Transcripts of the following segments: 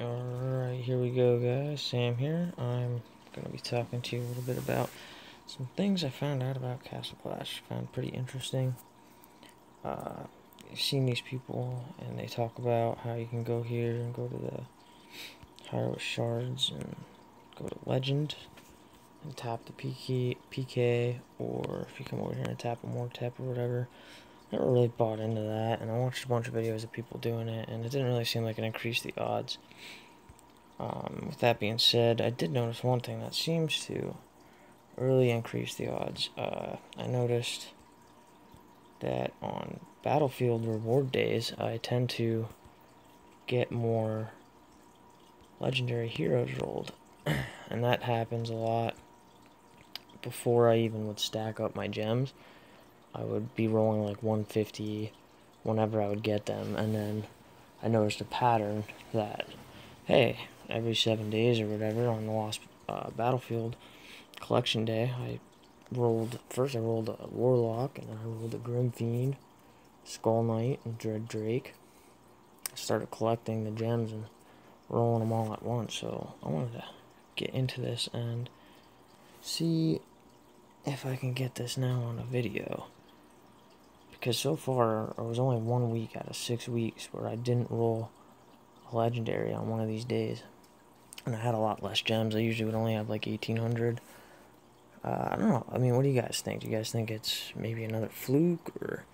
Alright, here we go guys, Sam here. I'm going to be talking to you a little bit about some things I found out about Castle Clash. Found pretty interesting. Uh, I've seen these people and they talk about how you can go here and go to the Hyrule Shards and go to Legend and tap the PK, PK or if you come over here and tap a Mortep or whatever. I never really bought into that, and I watched a bunch of videos of people doing it, and it didn't really seem like it increased the odds. Um, with that being said, I did notice one thing that seems to really increase the odds. Uh, I noticed that on Battlefield reward days, I tend to get more legendary heroes rolled, and that happens a lot before I even would stack up my gems. I would be rolling like 150 whenever I would get them, and then I noticed a pattern that, hey, every seven days or whatever on the Lost uh, Battlefield collection day, I rolled, first I rolled a Warlock, and then I rolled a Grim Fiend, Skull Knight, and Dread Drake. I started collecting the gems and rolling them all at once, so I wanted to get into this and see if I can get this now on a video. Because so far, it was only one week out of six weeks where I didn't roll a legendary on one of these days. And I had a lot less gems. I usually would only have like 1800. Uh, I don't know. I mean, what do you guys think? Do you guys think it's maybe another fluke or...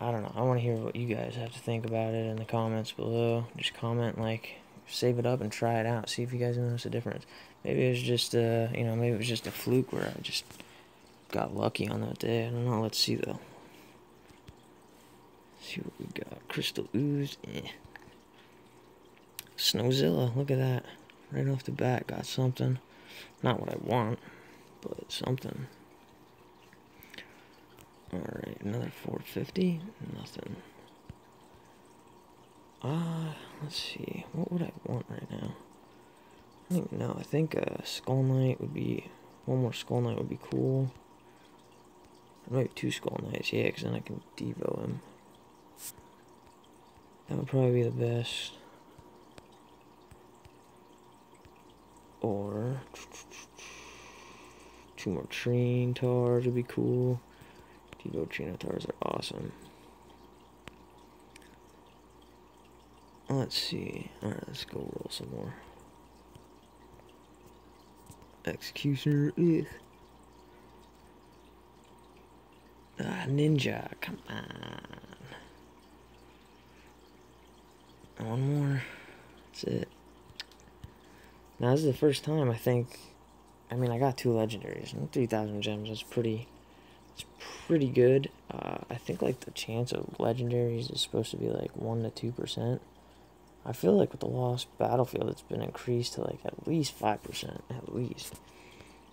I don't know. I want to hear what you guys have to think about it in the comments below. Just comment, like, save it up and try it out. See if you guys notice a difference. Maybe it was just, uh, you know, maybe it was just a fluke where I just got lucky on that day. I don't know. Let's see, though see what we got. Crystal Ooze. Eh. Snowzilla. Look at that. Right off the bat, got something. Not what I want, but something. Alright, another 450. Nothing. Ah, uh, let's see. What would I want right now? I don't know. I think a uh, Skull Knight would be... One more Skull Knight would be cool. Maybe two Skull Knights, yeah, because then I can Devo him. That would probably be the best. Or two more train tars would be cool. Devo tars are awesome. Let's see. Alright, let's go roll some more. Executioner. Ugh. Ah, ninja. Come on. One more. That's it. Now, this is the first time I think. I mean, I got two legendaries and 3,000 gems. That's pretty. It's pretty good. Uh, I think like the chance of legendaries is supposed to be like one to two percent. I feel like with the Lost Battlefield, it's been increased to like at least five percent, at least.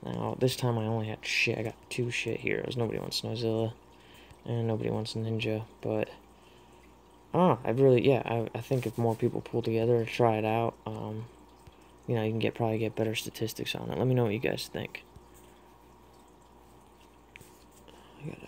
Now this time I only had shit. I got two shit heroes. Nobody wants Snowzilla, and nobody wants Ninja, but Oh, I really, yeah, I, I think if more people pull together and try it out, um, you know, you can get probably get better statistics on it. Let me know what you guys think. I gotta...